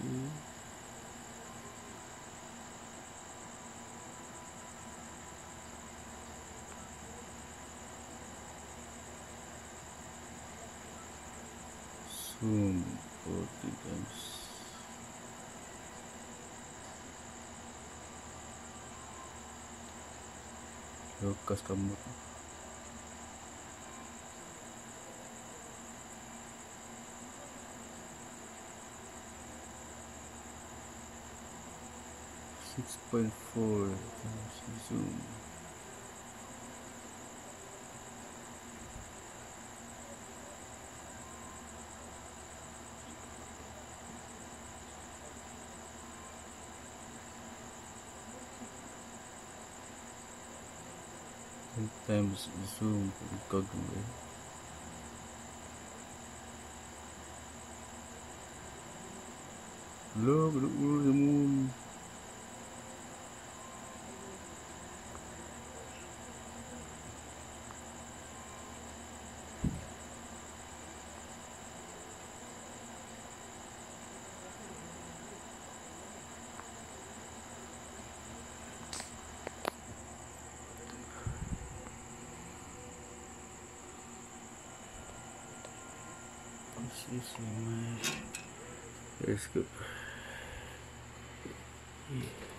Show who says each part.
Speaker 1: Hmm. Zoom for details. kamu 6.4 times zoom. Times zoom calculate look look the moon. Is my. Let's go. Yeah.